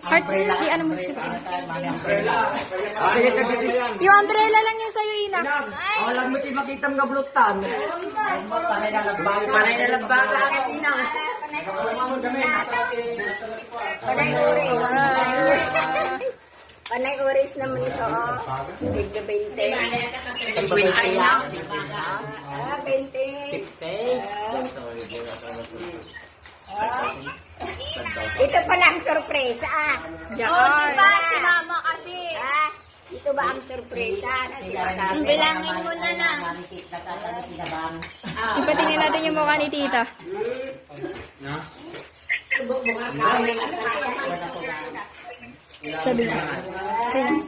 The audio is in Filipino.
Heart, di ano mo siya. Umbrella. Yung umbrella lang yung sa'yo, Ina. Walang mo kayo makita mga blutan. Panay na lagbaka. Panay na lagbaka ako, Ina. Panay oris. Panay oris naman ito. Big the 20. 20. Ito pala ang sorpresa, ah. Diyan. Si mama kasi. Ah, ito ba ang sorpresa sinasabi? Bilangin mo na na. Ipatingin natin yung mukha ni tita. Sabi niya. Kaya.